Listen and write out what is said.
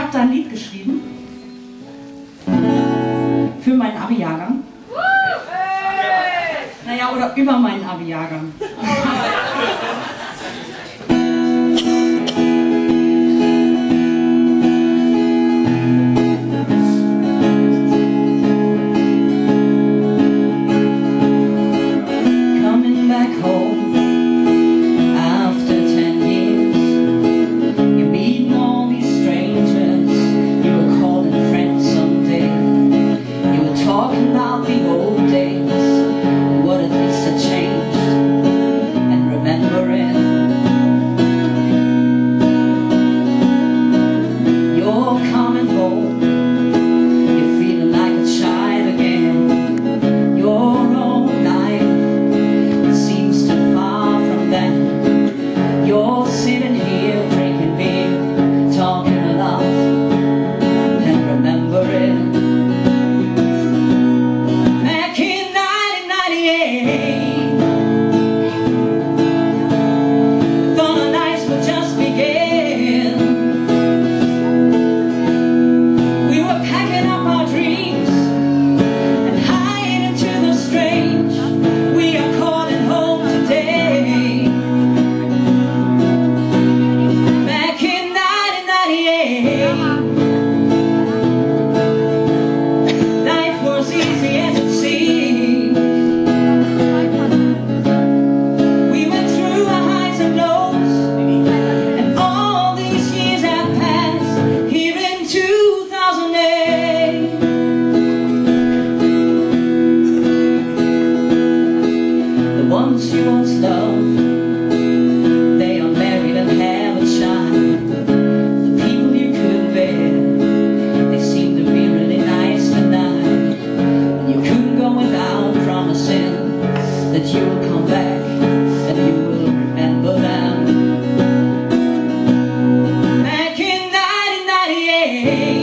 habe da ein Lied geschrieben für meinen Abi-Jahrgang. Naja, oder über meinen Abi-Jahrgang. Oh, that you will come back and you will remember them. Back in 1998.